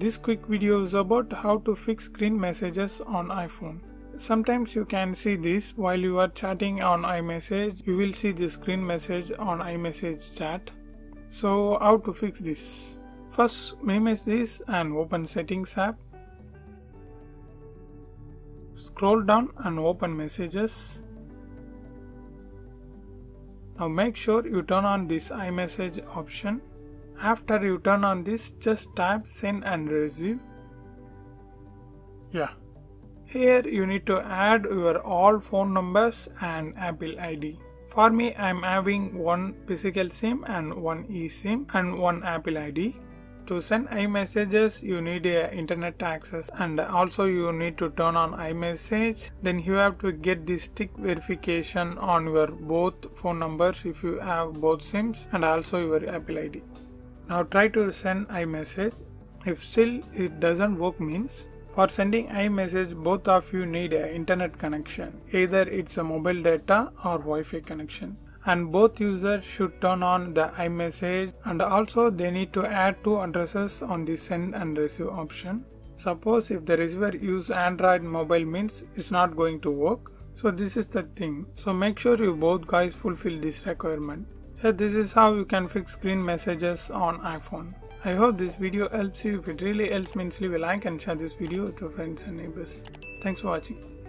This quick video is about how to fix screen messages on iPhone. Sometimes you can see this while you are chatting on iMessage, you will see the screen message on iMessage chat. So how to fix this? First minimize this and open settings app. Scroll down and open messages. Now make sure you turn on this iMessage option. After you turn on this, just tap send and receive. Yeah. Here you need to add your all phone numbers and Apple ID. For me, I'm having one physical SIM and one eSIM and one Apple ID. To send iMessages, you need a internet access and also you need to turn on iMessage. Then you have to get the stick verification on your both phone numbers if you have both SIMs and also your Apple ID. Now try to send iMessage. If still it doesn't work means for sending iMessage both of you need an internet connection. Either it's a mobile data or Wi-Fi connection and both users should turn on the iMessage and also they need to add two addresses on the send and receive option. Suppose if the receiver use Android mobile means it's not going to work. So this is the thing. So make sure you both guys fulfill this requirement. Yeah, this is how you can fix screen messages on iPhone. I hope this video helps you. If it really helps means leave a like and share this video with your friends and neighbors. Thanks for watching.